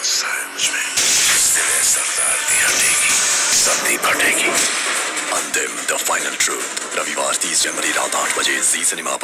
गुस्सा है सरदार हटेगी सर्दी हटेगी अंतिम, द फाइनल ट्रूथ, रविवार तीस जनवरी रात आठ बजे, जी सिनेमा